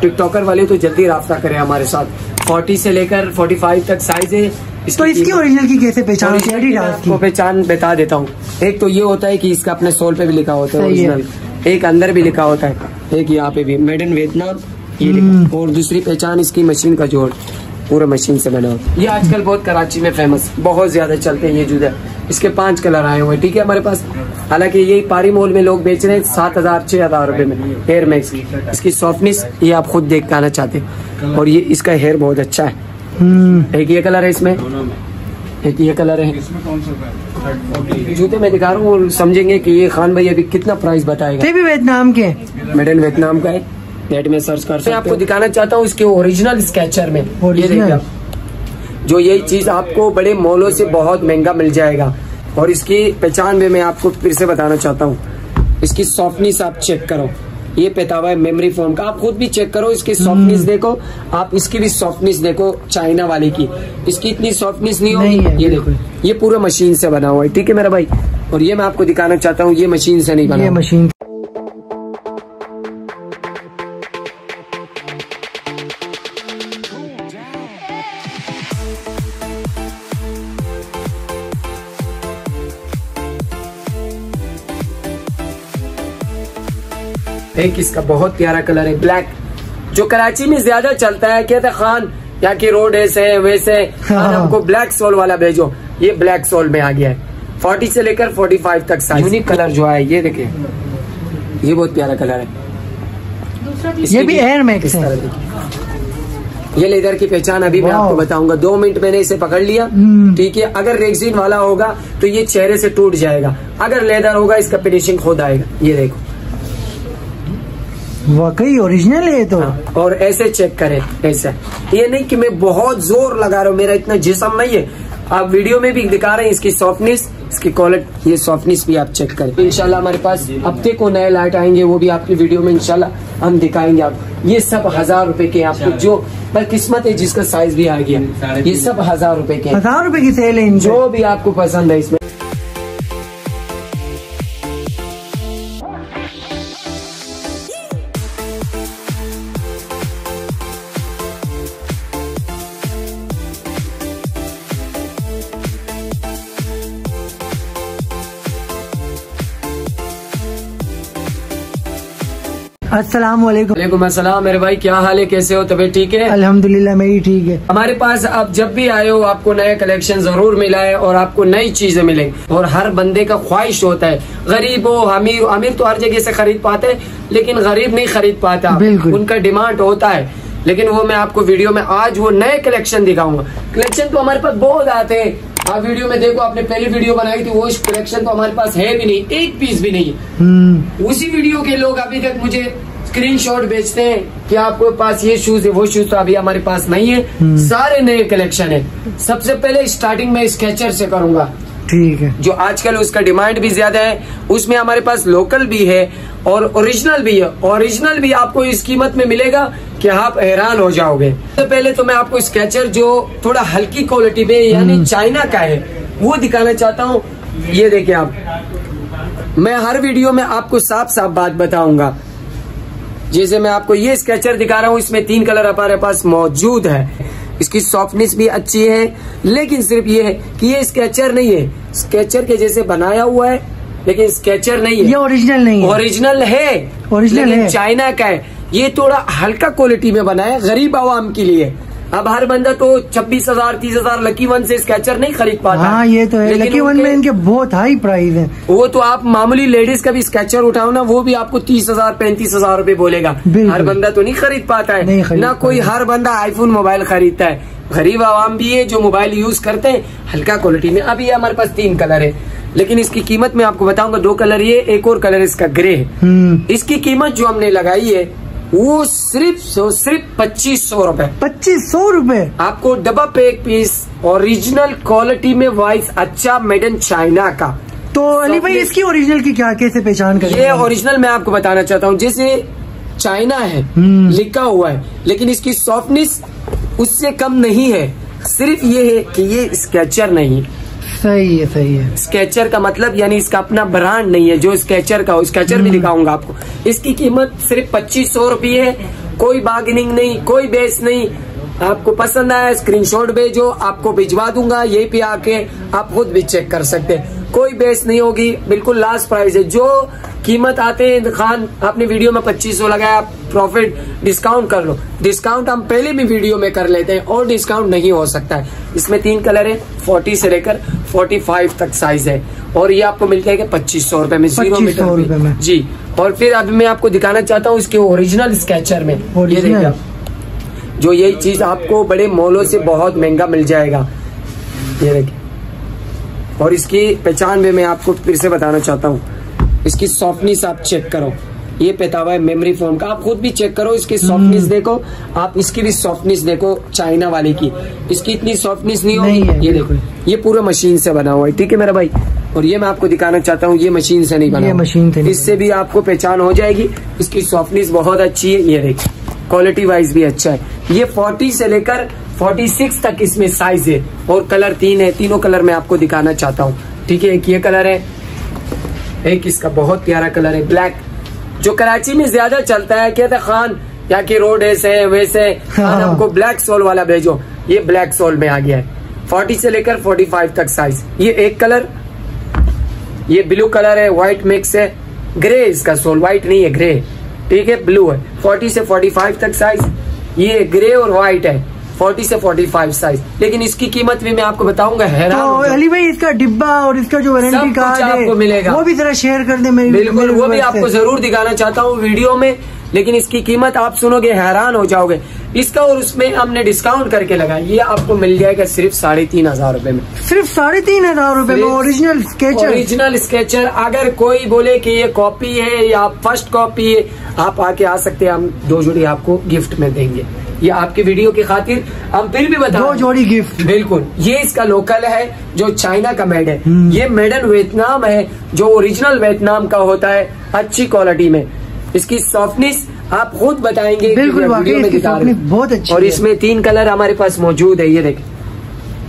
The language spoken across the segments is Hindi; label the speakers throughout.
Speaker 1: टिकटॉकर वाले तो जल्दी रास्ता करें हमारे साथ। 40 से लेकर 45 तक साइज़ है।
Speaker 2: इस तो इसकी ओरिजिनल की कैसे पहचान होती है?
Speaker 1: की। आपको पहचान बता देता हूँ। एक तो ये होता है कि इसका अपने सोल पे भी लिखा होता है ओरिजिनल एक अंदर भी लिखा होता है। एक यहाँ पे भी मेड इन वियतनाम ये
Speaker 2: हम्म।
Speaker 1: लिखा और दूसरी पहचान इसकी मशीन का जोड़ पूरा मशीन से बना हुआ ये आजकल बहुत कराची में फ़ेमस बहुत ज़्यादा चलते हैं ये जूते इसके पाँच कलर आए हुए ठीक है हमारे पास? हालाँकि ये पारी मॉल में लोग बेच रहे हैं सात हज़ार छह हज़ार रूपए में हेयर मैक्स इसकी सॉफ्टनेस ये आप खुद देख आना चाहते हैं। और ये इसका हेयर बहुत अच्छा है।
Speaker 2: हम्म।
Speaker 1: एक ये कलर है इसमें। एक ये कलर है। जूते मैं दिखा रहा हूँ और समझेंगे कि ये खान भाई अभी कितना प्राइस बताएगा।
Speaker 2: ये भी वियतनाम के।
Speaker 1: मेडल वियतनाम का है। नेट में सर्च कर सकते। आपको दिखाना चाहता हूँ इसके ओरिजिनल स्केचर में। ये जो ये चीज़ आपको बड़े मॉलों से बहुत महँगा मिल जाएगा। और इसकी पहचान भी मैं आपको फिर से बताना चाहता हूँ। इसकी सॉफ्टनेस आप चेक करो। ये पेतावा है मेमोरी फोम का। आप खुद भी चेक करो इसकी सॉफ्टनेस
Speaker 2: हम्म।
Speaker 1: देखो। आप इसकी भी सॉफ्टनेस देखो चाइना वाले की। इसकी इतनी सॉफ्टनेस नहीं होगी। ये देखो ये पूरा मशीन से बना हुआ है। ठीक है मेरा भाई? और ये मैं आपको दिखाना चाहता हूँ ये मशीन से नहीं बना
Speaker 2: ये मशीन
Speaker 1: एक इसका बहुत प्यारा कलर है ब्लैक जो कराची में ज़्यादा चलता है कहते खान यहाँ की रोड ऐसे है वैसे है।
Speaker 2: हाँ।
Speaker 1: हमको ब्लैक सोल वाला भेजो। ये ब्लैक सोल में आ गया है। फोर्टी से लेकर फोर्टी फाइव तक साइज़ यूनिक कलर जो है ये देखिए। ये बहुत प्यारा कलर है।
Speaker 2: ये भी एयर मैक्स है।
Speaker 1: ये लेदर की पहचान अभी मैं आपको बताऊँगा। दो मिनट मैंने इसे पकड़ लिया।
Speaker 2: हम्म।
Speaker 1: ठीक है? अगर रेक्सिन वाला होगा तो ये चेहरे से टूट जाएगा। अगर लेदर होगा इसका फिनिशिंग खुद आएगा। ये देखो।
Speaker 2: वाकई ओरिजिनल है तो।
Speaker 1: हाँ, और ऐसे चेक करें ऐसा। ये नहीं कि मैं बहुत ज़ोर लगा रहा हूँ मेरा इतना जिसम नहीं है। आप वीडियो में भी दिखा रहे हैं इसकी सॉफ्टनेस इसकी क्वालिटी ये सॉफ्टनेस भी आप चेक करें। इंशाल्लाह हमारे पास हफ़्ते को नए लाइट आएँगे वो भी आपकी वीडियो में इंशाल्लाह हम दिखाएँगे आपको ये सब हज़ार रुपए के आपको जो पर किस्मत है जिसका साइज़ भी आ गया। ये सब हज़ार रुपए के
Speaker 2: हज़ार रुपए की सेल है
Speaker 1: जो भी आपको पसंद है इसमें।
Speaker 2: अस्सलाम वालेकुम
Speaker 1: वालेकुम अस्सलाम मेरे भाई क्या हाल है? कैसे हो? तबीयत ठीक है?
Speaker 2: अल्हम्दुलिल्लाह मेरी ठीक है।
Speaker 1: हमारे पास आप जब भी आए हो आपको नया कलेक्शन ज़रूर मिला है और आपको नई चीज़ें मिलेंगी। और हर बंदे का ख्वाहिश होता है गरीब हो अमीर अमीर तो हर जगह से खरीद पाते हैं लेकिन गरीब नहीं खरीद पाता। उनका डिमांड होता है। लेकिन वो मैं आपको वीडियो में आज वो नए कलेक्शन दिखाऊँगा। कलेक्शन तो हमारे पास बहुत आते हैं। आप वीडियो में देखो आपने पहली वीडियो बनाई थी वो कलेक्शन तो हमारे पास है भी नहीं एक पीस भी नहीं है।
Speaker 2: हम्म।
Speaker 1: उसी वीडियो के लोग अभी तक मुझे स्क्रीनशॉट भेजते हैं कि आपके पास ये शूज़ है वो शूज़ तो अभी हमारे पास नहीं है। सारे नए कलेक्शन है। सबसे पहले स्टार्टिंग में स्केचर से करूँगा।
Speaker 2: ठीक है।
Speaker 1: जो आजकल उसका डिमांड भी ज़्यादा है उसमें हमारे पास लोकल भी है और ओरिजिनल भी है। ओरिजिनल भी आपको इस कीमत में मिलेगा कि आप हैरान हो जाओगे। सबसे पहले तो मैं आपको स्केचर जो थोड़ा हल्की क्वालिटी में यानी चाइना का है वो दिखाना चाहता हूँ। ये देखिए आप। मैं हर वीडियो में आपको साफ़ साफ़ बात बताऊँगा। जैसे मैं आपको ये स्केचर दिखा रहा हूँ इसमें तीन कलर हमारे पास मौजूद है। इसकी सॉफ्टनेस भी अच्छी है लेकिन सिर्फ़ ये है कि ये स्केचर नहीं है। स्केचर के जैसे बनाया हुआ है लेकिन स्केचर नहीं है।
Speaker 2: ये ओरिजिनल नहीं है।
Speaker 1: ओरिजिनल है।
Speaker 2: ओरिजिनल
Speaker 1: चाइना का है। ये थोड़ा हल्का क्वालिटी में बना है गरीब आवाम के लिए। अब हर बंदा तो छब्बीस हज़ार तीस हज़ार लकी वन से स्केचर नहीं खरीद पाता
Speaker 2: हाँ ये तो है। लकी वन में इनके बहुत हाई प्राइस है।
Speaker 1: वो तो आप मामूली लेडीज़ का भी स्केचर उठाओ ना वो भी आपको तीस हज़ार पैंतीस हज़ार रूपए बोलेगा। हर बंदा तो नहीं खरीद पाता है।
Speaker 2: खरीद
Speaker 1: ना कोई हर बंदा आईफोन मोबाइल खरीदता है। गरीब आवाम भी है जो मोबाइल यूज़ करते हैं। हल्का क्वालिटी में। अभी हमारे पास तीन कलर है। लेकिन इसकी कीमत मैं आपको बताऊँगा दो कलर ये एक और कलर इसका ग्रे है।
Speaker 2: हम्म।
Speaker 1: इसकी कीमत जो हमने लगाई है वो सिर्फ़ सिर्फ़ पच्चीस सौ रूपए।
Speaker 2: पच्चीस सौ रूपए?
Speaker 1: आपको डब्बा पे एक पीस ओरिजिनल क्वालिटी में वाइस अच्छा मेड इन चाइना का।
Speaker 2: तो अली भाई इसकी ओरिजिनल की क्या कैसे पहचान कर?
Speaker 1: ये ओरिजिनल मैं आपको बताना चाहता हूँ जैसे चाइना है
Speaker 2: हम्म।
Speaker 1: लिखा हुआ है लेकिन इसकी सॉफ्टनेस उससे कम नहीं है। सिर्फ़ ये है कि ये स्केचर नहीं। है
Speaker 2: सही है सही है।
Speaker 1: स्केचर का मतलब यानी इसका अपना ब्रांड नहीं है जो स्केचर का हो। स्केचर भी दिखाऊँगा आपको। इसकी कीमत सिर्फ़ पच्चीस सौ रुपये है। कोई बार्गेनिंग नहीं कोई बेस नहीं। आपको पसंद आया स्क्रीनशॉट भेजो आपको भिजवा दूँगा ये पे आके आप खुद भी चेक कर सकते हैं। कोई बेस नहीं होगी बिल्कुल लास्ट प्राइस है। जो कीमत आते हैं खान आपने वीडियो में पच्चीस सौ लगाया प्रॉफिट डिस्काउंट कर लो। डिस्काउंट हम पहले भी वीडियो में कर लेते हैं और डिस्काउंट नहीं हो सकता है। इसमें तीन कलर है फोर्टी से लेकर फोर्टी फाइव तक साइज़ है। और ये आपको मिल जाएगा पच्चीस सौ रुपये में ज़ीरो मीटर जी और फिर अभी मैं आपको दिखाना चाहता हूँ इसके ओरिजिनल स्केचर में। ये देखिए जो ये चीज़ आपको बड़े मॉलों से बहुत महँगा मिल जाएगा। ये देखिए। और इसकी पहचान भी मैं आपको फिर से बताना चाहता हूँ। इसकी सॉफ्टनेस आप चेक करो। ये पेतावा है मेमोरी फ़ोन का। आप खुद भी चेक करो इसकी सॉफ्टनेस देखो। आप इसकी भी सॉफ्टनेस देखो चाइना वाले की। इसकी इतनी सॉफ्टनेस नहीं
Speaker 2: नहीं है,
Speaker 1: होगी ये देखो ये पूरा मशीन से बना हुआ है। ठीक है मेरा भाई? और ये मैं आपको दिखाना चाहता हूँ ये मशीन से नहीं बना
Speaker 2: ये मशीन से
Speaker 1: इससे भी आपको पहचान हो जाएगी। इसकी सॉफ्टनेस बहुत अच्छी है। ये देखिए क्वालिटी वाइज भी अच्छा है। ये 40 से लेकर 46 तक इसमें साइज़ है। और कलर तीन है। तीनों कलर मैं आपको दिखाना चाहता हूँ। ठीक है एक ये कलर है। एक इसका बहुत प्यारा कलर है ब्लैक जो कराची में ज़्यादा चलता है कहते खान यहाँ की रोड ऐसे है वैसे है।
Speaker 2: हाँ।
Speaker 1: हमको ब्लैक सोल वाला भेजो। ये ब्लैक सोल में आ गया है। 40 से लेकर 45 तक साइज़ ये एक कलर ये ब्लू कलर है व्हाइट मिक्स है। ग्रे इसका सोल व्हाइट नहीं है ग्रे ठीक है ब्लू है। 40 से 45 तक साइज़ ये ग्रे और व्हाइट है। 40 से 45 साइज़ लेकिन इसकी कीमत भी मैं आपको बताऊँगा हैरान
Speaker 2: तो अली भाई इसका डिब्बा और इसका जो वारंटी कार्ड
Speaker 1: आपको मिलेगा।
Speaker 2: वो भी जरा शेयर कर दे मेरी
Speaker 1: बिल्कुल वो भी आपको ज़रूर दिखाना चाहता हूँ वीडियो में लेकिन इसकी कीमत आप सुनोगे हैरान हो जाओगे। इसका और उसमें हमने डिस्काउंट करके लगा ये आपको मिल जाएगा सिर्फ़ साढ़े तीन हज़ार रूपए में।
Speaker 2: सिर्फ़ साढ़े तीन हज़ार रूपए में ओरिजिनल स्केचर
Speaker 1: ओरिजिनल स्केचर अगर कोई बोले कि ये कॉपी है या फ़र्स्ट कॉपी है आप आके आ सकते हैं हम दो जोड़ी आपको गिफ्ट में देंगे। ये आपके वीडियो की खातिर हम फिर भी बताओ
Speaker 2: दो जोड़ी गिफ्ट
Speaker 1: बिल्कुल ये इसका लोकल है जो चाइना का मेड है।
Speaker 2: हम्म।
Speaker 1: ये मेडन वियतनाम है जो ओरिजिनल वियतनाम का होता है अच्छी क्वालिटी में। इसकी सॉफ्टनेस आप खुद बताएँगे
Speaker 2: बिल्कुल,
Speaker 1: हूँ।
Speaker 2: बहुत अच्छी
Speaker 1: और इसमें तीन कलर हमारे पास मौजूद है ये देखें।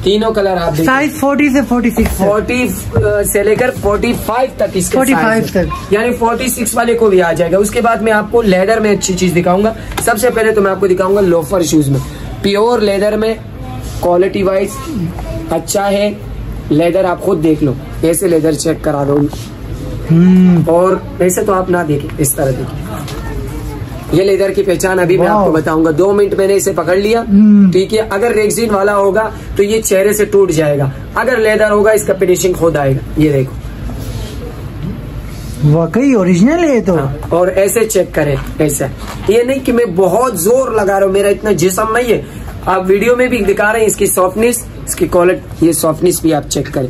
Speaker 1: तीनों कलर आप
Speaker 2: साइज़ फोर्टी से फोर्टी सिक्स
Speaker 1: फोर्टी से लेकर फोर्टी फाइव तक इसके
Speaker 2: 45
Speaker 1: size
Speaker 2: तक।
Speaker 1: यानी फोर्टी सिक्स वाले को भी आ जाएगा। उसके बाद मैं आपको लेदर में अच्छी चीज़ दिखाऊँगा। सबसे पहले तो मैं आपको दिखाऊँगा लोफर शूज़ में। प्योर लेदर में क्वालिटी वाइज अच्छा है। लेदर आप खुद देख लो। ऐसे लेदर चेक करा दो
Speaker 2: हम्म।
Speaker 1: और ऐसे तो आप ना देखें। इस तरह देखिए ये लेदर की पहचान अभी मैं आपको बताऊँगा। दो मिनट मैंने इसे पकड़ लिया।
Speaker 2: हम्म।
Speaker 1: ठीक है अगर रेक्सिन वाला होगा तो ये चेहरे से टूट जाएगा। अगर लेदर होगा इसका फिनिशिंग खुद आएगा। ये देखो।
Speaker 2: वाकई ओरिजिनल है तो।
Speaker 1: हाँ, और ऐसे चेक करें ऐसा। ये नहीं कि मैं बहुत ज़ोर लगा रहा हूँ मेरा इतना जिसम नहीं है। आप वीडियो में भी दिखा रहे हैं इसकी सॉफ्टनेस इसकी क्वालिटी ये सॉफ्टनेस भी आप चेक करें।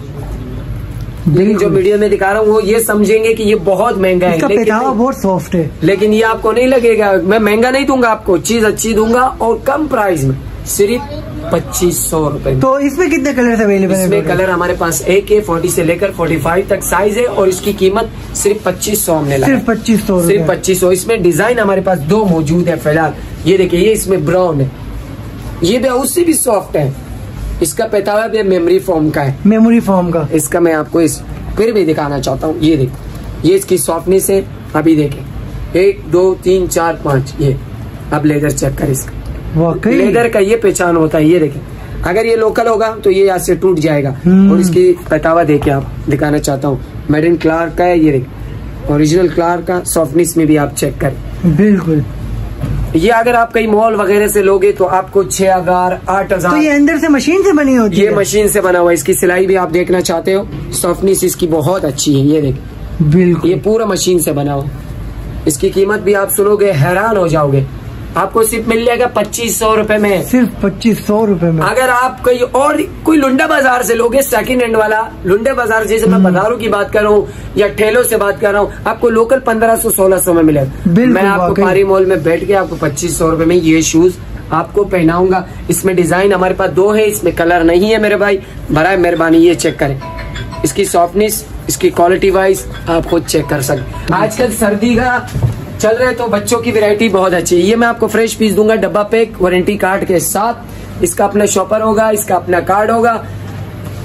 Speaker 1: लेकिन जो वीडियो में दिखा रहा हूँ वो ये समझेंगे कि ये बहुत महँगा है।
Speaker 2: इसका
Speaker 1: लेकिन
Speaker 2: बहुत सॉफ्ट है।
Speaker 1: लेकिन ये आपको नहीं लगेगा। मैं महँगा नहीं दूँगा आपको चीज़ अच्छी दूँगा और कम प्राइस में सिर्फ़ पच्चीस सौ रूपए
Speaker 2: तो इसमें कितने कलर अवेलेबल है
Speaker 1: इसमें? कलर हमारे पास एक है फोर्टी से लेकर फोर्टी फाइव तक साइज़ है और इसकी कीमत सिर्फ़ पच्चीस सौ हमने
Speaker 2: सिर्फ़ पच्चीस सौ
Speaker 1: सिर्फ़ पच्चीस सौ। इसमें डिज़ाइन हमारे पास दो मौजूद है फ़िलहाल। ये देखिए ये इसमें ब्राउन है। ये भी उससे भी सॉफ्ट है। इसका पैतावा भी मेमोरी फॉर्म का है।
Speaker 2: मेमोरी फॉर्म का।
Speaker 1: इसका मैं आपको इस फिर भी दिखाना चाहता हूँ। ये देखो। ये इसकी सॉफ्टनेस है। अभी देखें। एक दो तीन चार पाँच। ये। अब लेदर चेक कर इसका। लेदर का ये पहचान होता है। ये देखें। अगर ये लोकल होगा तो ये यहाँ से टूट जाएगा।
Speaker 2: हम्म।
Speaker 1: और इसकी पतावा देके आप। दिखाना चाहता हूँ। मेड इन क्लार्क का है ये देखें। ओरिजिनल क्लार्क का सॉफ्टनेस में भी आप चेक करें।
Speaker 2: बिल्कुल।
Speaker 1: ये अगर आप कहीं मॉल वगैरह से लोगे तो आपको छह हज़ार आठ हज़ार।
Speaker 2: तो ये अंदर से मशीन से बनी होती
Speaker 1: ये
Speaker 2: है?
Speaker 1: मशीन से बना हुआ है। इसकी सिलाई भी आप देखना चाहते हो। सॉफ्टनेस इसकी बहुत अच्छी है ये देख।
Speaker 2: बिल्कुल।
Speaker 1: ये पूरा मशीन से बना हुआ। इसकी कीमत भी आप सुनोगे हैरान हो जाओगे। आपको सिर्फ़ मिल जाएगा पच्चीस सौ रुपये में।
Speaker 2: सिर्फ़ पच्चीस सौ रूपए में।
Speaker 1: अगर आप कहीं और कोई लुंडा बाज़ार से लोगे सेकंड हैंड वाला लुंडे बाज़ार जैसे मैं बाजारों की बात कर रहा हूँ या ठेलों से बात कर रहा हूँ आपको लोकल पंद्रह सौ सोलह सौ में मिलेगा। मैं आपको। पारी मॉल में बैठ के आपको पच्चीस सौ रुपये में ये शूज़ आपको पहनाऊँगा। इसमें डिज़ाइन हमारे पास दो है इसमें कलर नहीं है मेरे भाई। बराए मेहरबानी ये चेक करें। इसकी सॉफ्टनेस इसकी क्वालिटी वाइज आप खुद चेक कर सकते आजकल सर्दी का चल रहे तो बच्चों की वैरायटी बहुत अच्छी है। ये मैं आपको फ्रेश पीस दूँगा डब्बा पैक वारंटी कार्ड के साथ। इसका अपना शॉपर होगा इसका अपना कार्ड होगा।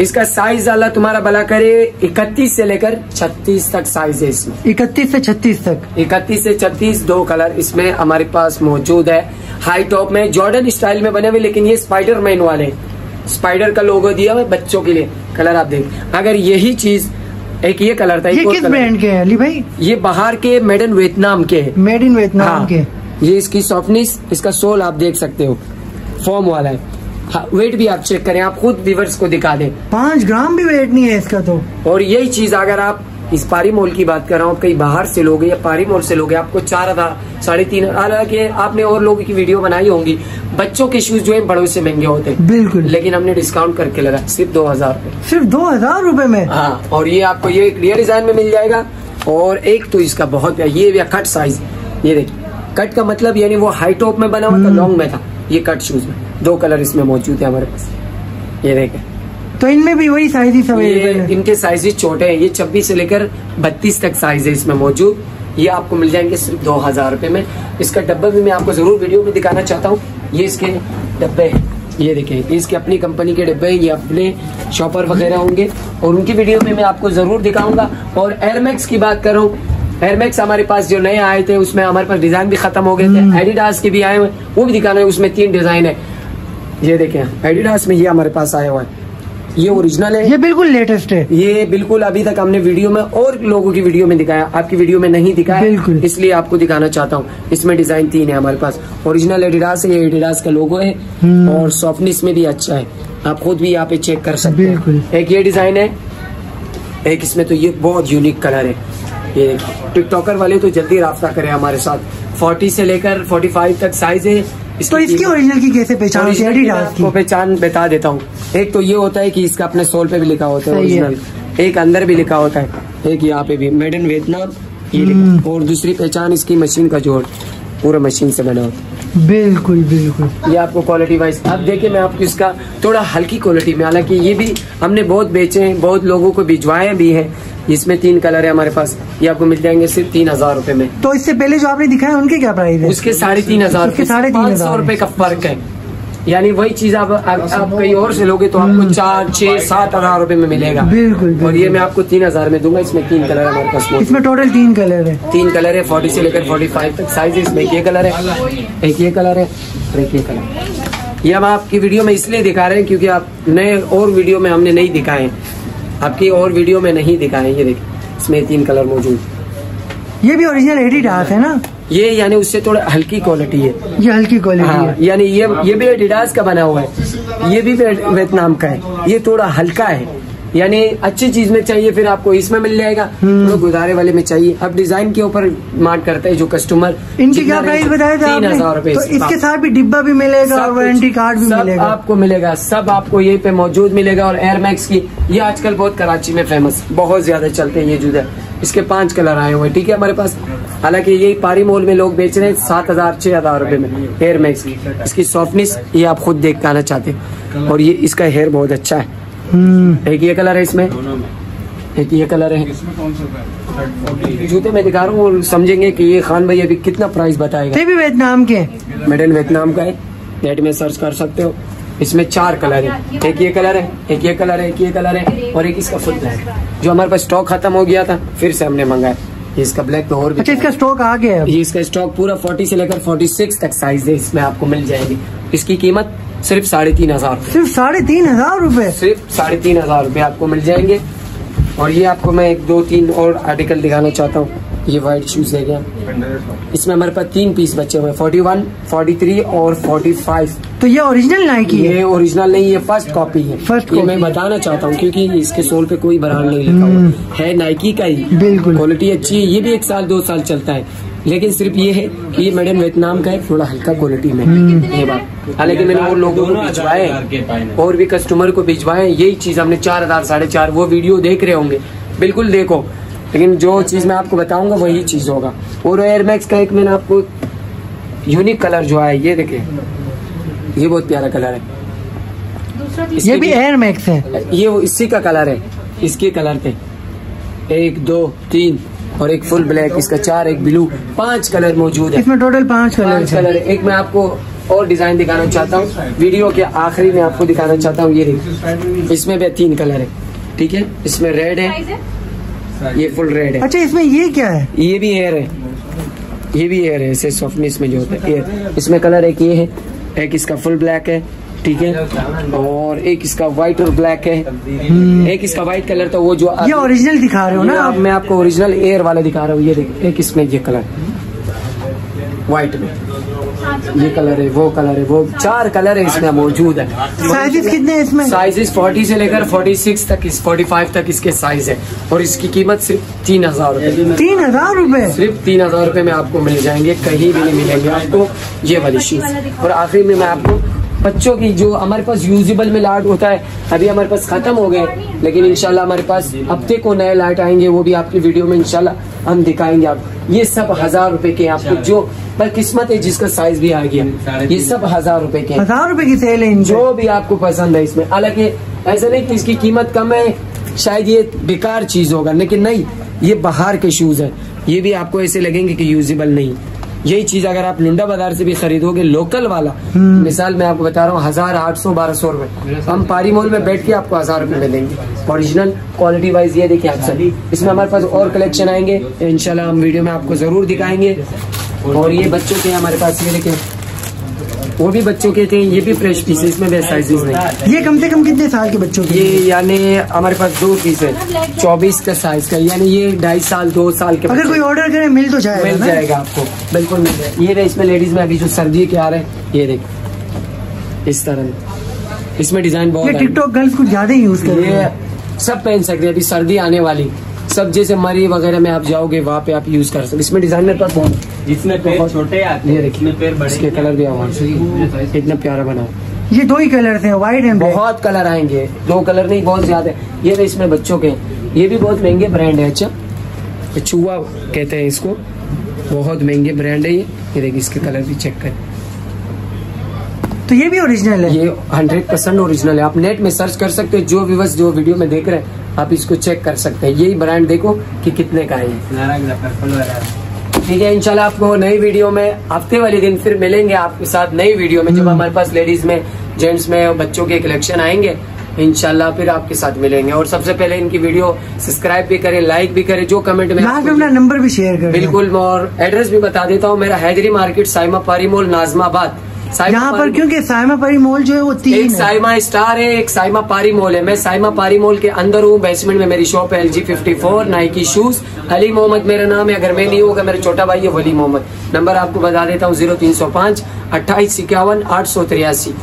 Speaker 1: इसका साइज़ अल्लाह तुम्हारा भला करे इकतीस से लेकर छत्तीस तक साइज़ है इसमें।
Speaker 2: इकतीस से छत्तीस तक।
Speaker 1: इकतीस से छत्तीस दो कलर इसमें हमारे पास मौजूद है। हाई टॉप में जॉर्डन स्टाइल में बने हुए लेकिन ये स्पाइडर मैन वाले। स्पाइडर का लोगो दिया हुआ बच्चों के लिए। कलर आप देख। अगर यही चीज़ एक ये कलर था
Speaker 2: ये किस ब्रांड के हैं? अली भाई?
Speaker 1: ये बाहर के मेड इन वियतनाम के।
Speaker 2: मेड इन वियतनाम
Speaker 1: हाँ,
Speaker 2: के।
Speaker 1: ये इसकी सॉफ्टनेस इसका सोल आप देख सकते हो। फॉर्म वाला है। हाँ, वेट भी आप चेक करें आप खुद व्यूवर्स को दिखा दें।
Speaker 2: पाँच ग्राम भी वेट नहीं है इसका तो।
Speaker 1: और यही चीज़ अगर आप इस पारी मॉल की बात कर रहा हूँ कहीं बाहर से लोगे या पारी मॉल से लोगे आपको चार हज़ार साढ़े तीन हालाँकि आपने और लोगों की वीडियो बनाई होंगी बच्चों के शूज़ जो है बड़ों से महँगे होते हैं।
Speaker 2: बिल्कुल।
Speaker 1: लेकिन हमने डिस्काउंट करके लगा सिर्फ़ दो हज़ार रूपए।
Speaker 2: सिर्फ़ दो हज़ार रूपए में?
Speaker 1: हाँ और ये आपको ये क्लियर डिज़ाइन में मिल जाएगा और एक तो इसका बहुत ये भी कट साइज़ ये देखिए कट का मतलब यानी वो हाई टॉप में बना हुआ था लॉन्ग में था ये कट शूज़ में। दो कलर इसमें मौजूद है हमारे पास। ये देखें
Speaker 2: तो इनमें भी वही साइज़ ही अवेलेबल है।
Speaker 1: इनके साइजेस छोटे हैं। ये 26 से लेकर 32 तक साइज़ है इसमें मौजूद। ये आपको मिल जाएँगे सिर्फ़ दो हज़ार रूपए में। इसका डब्बा भी मैं आपको ज़रूर वीडियो में दिखाना चाहता हूँ। ये इसके डब्बे हैं। ये देखिए ये इसके अपनी कंपनी के डब्बे हैं। ये अपने शॉपर वगैरह होंगे। और उनकी वीडियो में मैं आपको ज़रूर दिखाऊँगा। और एयरमैक्स की बात करूँ एयरमैक्स हमारे पास जो नए आए थे उसमें हमारे पास डिज़ाइन भी खत्म हो गए थे। एडिडास के भी आए हुए वो भी दिखाना है उसमें तीन डिज़ाइन है। ये देखें एडिडास में ये हमारे पास आया हुआ है। ये ओरिजिनल है।
Speaker 2: ये बिल्कुल लेटेस्ट है।
Speaker 1: ये बिल्कुल अभी तक हमने वीडियो में और लोगों की वीडियो में दिखाया। आपकी वीडियो में नहीं दिखाया।
Speaker 2: बिल्कुल।
Speaker 1: इसलिए आपको दिखाना चाहता हूँ। इसमें डिज़ाइन तीन है हमारे पास। ओरिजिनल एडिडास है ये एडिडास का लोगो है।
Speaker 2: हम्म।
Speaker 1: और सॉफ्टनेस में भी अच्छा है। आप खुद भी यहाँ पे चेक कर सकते
Speaker 2: बिल्कुल।
Speaker 1: हैं एक ये डिज़ाइन है। एक इसमें तो ये बहुत यूनिक कलर है। ये टिकटॉकर वाले तो जल्दी रास्ता करें हमारे साथ। 40 से लेकर 45 तक साइज़ है।
Speaker 2: तो इसकी ओरिजिनल की कैसे पहचान होती है? एडिडास की
Speaker 1: पहचान बता देता हूँ। एक तो ये होता है कि इसका अपने सोल पे भी लिखा होता है ओरिजिनल एक अंदर भी लिखा होता है। एक यहाँ पे भी। मेड इन वियतनाम ये। लिखा। और दूसरी पहचान इसकी मशीन का जोड़ पूरा मशीन से बना होता
Speaker 2: बिल्कुल बिल्कुल।
Speaker 1: ये आपको क्वालिटी वाइज अब देखिए मैं आपको इसका थोड़ा हल्की क्वालिटी में हालाँकि ये भी हमने बहुत बेचे हैं बहुत लोगों को भिजवाए भी हैं। इसमें तीन कलर है हमारे पास। ये आपको मिल जाएँगे सिर्फ़ तीन हज़ार रूपए में।
Speaker 2: तो इससे पहले जो आपने दिखाया उनके क्या प्राइस है?
Speaker 1: उसके साढ़े तीन हज़ार
Speaker 2: उसके साढ़े तीन
Speaker 1: सौ
Speaker 2: हज़ार।
Speaker 1: रूपए का फ़र्क है। यानी वही चीज़ आप आप, आप कहीं और से लोगे तो आपको चार छह सात हज़ार रूपए में मिलेगा।
Speaker 2: बिल्कुल।
Speaker 1: और ये मैं आपको तीन हज़ार में दूँगा। इसमें तीन कलर हमारे पास
Speaker 2: इसमें टोटल तीन कलर है।
Speaker 1: तीन कलर है फोर्टी से लेकर फोर्टी फाइव तक साइज़ है। इसमें एक ये कलर है एक ये कलर है और एक ये कलर है। ये हम आपकी वीडियो में इसलिए दिखा रहे हैं क्योंकि आप नए और वीडियो में हमने नहीं दिखाए आपकी और वीडियो में नहीं दिखा दिखाए ये देखिए इसमें तीन कलर मौजूद।
Speaker 2: ये भी ओरिजिनल एडिडास है ना?
Speaker 1: ये यानी उससे थोड़ा हल्की क्वालिटी है।
Speaker 2: ये हल्की क्वालिटी
Speaker 1: हाँ
Speaker 2: है।
Speaker 1: यानी ये ये भी एडिडास का बना हुआ है। ये भी वियतनाम का है। ये थोड़ा हल्का है। यानी अच्छी चीज़ में चाहिए फिर आपको इसमें मिल जाएगा। थोड़ा गुजारे वाले में चाहिए। अब डिज़ाइन के ऊपर मार्ट करते हैं जो कस्टमर
Speaker 2: इनकी क्या प्राइस बताया था
Speaker 1: तीन हज़ार रूपए
Speaker 2: तो इसके साथ भी डिब्बा भी मिलेगा और वारंटी कार्ड भी
Speaker 1: सब
Speaker 2: मिलेगा।
Speaker 1: आपको मिलेगा सब आपको यही पे मौजूद मिलेगा और एयरमैक्स की। ये आजकल बहुत कराची में फ़ेमस बहुत ज़्यादा चलते हैं ये जूते इसके पाँच कलर आए हुए ठीक है हमारे पास? हालाँकि यही पारी मॉल में लोग बेच रहे हैं सात हज़ार छह हज़ार रूपए में एयरमैक्स की। इसकी सॉफ्टनेस ये आप खुद देख के आना चाहते हैं। और ये इसका हेयर बहुत अच्छा है। एक ये कलर है इसमें? एक ये कलर है। जूते मैं दिखा रहा हूँ समझेंगे कि ये खान भाई अभी कितना प्राइस बताएगा।
Speaker 2: ये भी वियतनाम के। हैं।
Speaker 1: मेड इन वियतनाम का है। नेट में सर्च कर सकते हो। इसमें चार कलर है। एक ये कलर है एक ये कलर है एक ये कलर है और एक इसका फुल ब्लैक जो हमारे पास स्टॉक खत्म हो गया था फिर से हमने मंगाया। ये इसका ब्लैक तो और भी
Speaker 2: अच्छा इसका स्टॉक आ गया है
Speaker 1: ये इसका स्टॉक पूरा 40 से लेकर 46 तक साइज़ है इसमें आपको मिल जाएगी। इसकी कीमत सिर्फ़ साढ़े तीन हज़ार
Speaker 2: सिर्फ़ साढ़े तीन हज़ार रूपए?
Speaker 1: सिर्फ़ साढ़े तीन हज़ार रूपए आपको मिल जाएँगे। और ये आपको मैं एक दो तीन और आर्टिकल दिखाना चाहता हूँ। ये व्हाइट शूज़ है क्या? इसमें हमारे पास तीन पीस बचे हुए फोर्टी वन फोर्टी थ्री और फोर्टी फाइव
Speaker 2: तो ये ओरिजिनल नाइकी है?
Speaker 1: ये ओरिजिनल नहीं ये फ़र्स्ट कॉपी है।
Speaker 2: फ़र्स्ट
Speaker 1: ये मैं बताना चाहता हूँ क्योंकि इसके सोल पे कोई ब्रांड नहीं लिखा हुआ। है नाइकी का ही।
Speaker 2: बिल्कुल।
Speaker 1: क्वालिटी अच्छी है ये भी एक साल दो साल चलता है। लेकिन सिर्फ़ ये है कि ये मेड इन वियतनाम का है थोड़ा हल्का क्वालिटी में ये बात। हालाँकि मैंने और लोगों को भिजवाए और भी कस्टमर को भिजवाए यही चीज़ हमने चार हज़ार साढ़े चार वो वीडियो देख रहे होंगे। बिल्कुल देखो। लेकिन जो चीज़ मैं आपको बताऊँगा वही चीज़ होगा। और एयरमैक्स का एक मैंने आपको यूनिक कलर जो है ये देखे। ये बहुत प्यारा कलर है।
Speaker 2: ये भी एयर मैक्स है।
Speaker 1: ये वो इसी का कलर है। इसके कलर थे एक दो तीन। और एक फुल ब्लैक इसका चार एक ब्लू पाँच कलर मौजूद है।
Speaker 2: इसमें टोटल पाँच कलर
Speaker 1: पाँच कलर है। एक मैं आपको और डिज़ाइन दिखाना चाहता हूँ। वीडियो के आखिरी में आपको दिखाना चाहता हूँ ये देखिए। इसमें भी तीन कलर है ठीक है? इसमें रेड है। ये फुल रेड है।
Speaker 2: अच्छा इसमें ये क्या है?
Speaker 1: ये भी एयर है। ये भी एयर है इसे सॉफ्टनेस में जो होता है एयर इसमें कलर एक ये है एक इसका फुल ब्लैक है। ठीक है? और एक इसका व्हाइट और ब्लैक है। एक इसका व्हाइट कलर था वो जो
Speaker 2: ये ओरिजिनल दिखा रहे हो ना आप?
Speaker 1: मैं आपको ओरिजिनल एयर वाला दिखा रहा हूँ। ये देखिए एक इसमें ये कलर व्हाइट में। ये कलर है वो कलर है वो चार कलर है इसमें मौजूद है।
Speaker 2: साइजेस कितने हैं इसमें?
Speaker 1: साइजेस 40 से लेकर 46 तक इस 45 तक इसके साइज़ है। और इसकी कीमत सिर्फ़ तीन हज़ार रूपए।
Speaker 2: तीन हज़ार रूपए?
Speaker 1: सिर्फ़ तीन हज़ार रूपए में आपको मिल जाएँगे कहीं भी नहीं मिलेंगे आपको। ये वाली चीज़ और आखिरी में मैं आपको बच्चों की जो हमारे पास यूजेबल में लाट होता है अभी हमारे पास खत्म हो गए। लेकिन इंशाल्लाह हमारे पास हफ़्ते को नए लाट आएँगे वो भी आपकी वीडियो में इंशाल्लाह हम दिखाएँगे आप। ये सब हज़ार रुपए के आपको जो पर किस्मत है जिसका साइज़ भी आ गया। ये सब हज़ार रुपए के
Speaker 2: हज़ार रूपए की सेल है
Speaker 1: जो भी आपको पसंद है इसमें। हालाँकि ऐसा नहीं कि इसकी कीमत कम है शायद ये बेकार चीज़ होगा लेकिन नहीं ये बाहर के शूज़ है। ये भी आपको ऐसे लगेंगे कि यूजेबल नहीं। यही चीज़ अगर आप लुंडा बाज़ार से भी खरीदोगे लोकल वाला मिसाल मैं आपको बता रहा हूँ हज़ार आठ सौ बारह सौ रूपए। हम पारी मॉल में बैठ के आपको हज़ार रूपए में देंगे ओरिजिनल क्वालिटी वाइज ये देखिए आप सभी इसमें हमारे पास और कलेक्शन आएँगे। इनशाला हम वीडियो में आपको ज़रूर दिखाएँगे। और ये बच्चों के हमारे पास ये देखिए वो भी बच्चों के थे ये भी फ्रेश पीस है इसमें भी साइजेस नहीं
Speaker 2: ये कम से कम कितने साल के बच्चों के
Speaker 1: ये यानी हमारे पास दो पीस है चौबीस का साइज़ का यानी ये ढाई साल दो साल के
Speaker 2: अगर कोई ऑर्डर करे मिल तो जाएगा
Speaker 1: मिल जाएगा आपको बिल्कुल मिल जाएगा। ये रहे इसमें लेडीज़ में अभी जो सर्दी के आ रहे हैं ये देख इस तरह इसमें डिज़ाइन बहुत
Speaker 2: टिकटॉक गर्ल्स कुछ ज़्यादा यूज़ कर है।
Speaker 1: सब पहन सकते हैं अभी सर्दी आने वाली। सब जैसे मरी वगैरह में आप जाओगे वहाँ पे आप यूज़ कर सकते इसमें डिज़ाइन मेरे पास बहुत
Speaker 3: जिसमें पैर छोटे आते हैं
Speaker 1: देखिए
Speaker 3: पैर बड़े
Speaker 1: इसके कलर भी आवाज़ इतना प्यारा बना
Speaker 2: ये दो ही कलर थे व्हाइट एंड
Speaker 1: बहुत कलर आएँगे। दो कलर नहीं बहुत ज़्यादा ये तो इसमें बच्चों के ये भी बहुत महँगे ब्रांड है अच्छा। चूहा कहते हैं इसको। बहुत महँगे ब्रांड है ये। ये देखिए इसके कलर भी चेक करें।
Speaker 2: तो ये भी ओरिजिनल है?
Speaker 1: ये हंड्रेड परसेंट ओरिजिनल है। आप नेट में सर्च कर सकते हो जो व्यूवर्स जो वीडियो में देख रहे हैं। आप इसको चेक कर सकते हैं। यही ब्रांड देखो कि कितने का है। ठीक है इंशाल्लाह आपको नई वीडियो में हफ़्ते वाले दिन फिर मिलेंगे आपके साथ नई वीडियो में। जब हमारे पास लेडीज़ में जेंट्स में और बच्चों के कलेक्शन आएँगे इंशाल्लाह फिर आपके साथ मिलेंगे। और सबसे पहले इनकी वीडियो सब्सक्राइब भी करें लाइक भी करें जो कमेंट में
Speaker 2: अपना नंबर भी शेयर करें।
Speaker 1: बिल्कुल और एड्रेस भी बता देता हूँ। मेरा हैदरी मार्केट साइमा पारी मॉल नाजमाबाद।
Speaker 2: यहाँ
Speaker 1: पर
Speaker 2: क्योंकि साइमा पारी मॉल जो है वो
Speaker 1: एक
Speaker 2: तीन है।
Speaker 1: साइमा स्टार है एक साइमा पारी मॉल है। मैं साइमा पारी मॉल के अंदर हूँ बेसमेंट में मेरी शॉप है L G fifty four Nike shoes Ali Mohammad मेरा नाम है अगर मैं नहीं होगा मेरा छोटा भाई है वली मोहम्मद। नंबर आपको बता देता हूँ ज़ीरो तीन सौ पाँच अट्ठाईस इक्यावन आठ सौ तिरासी।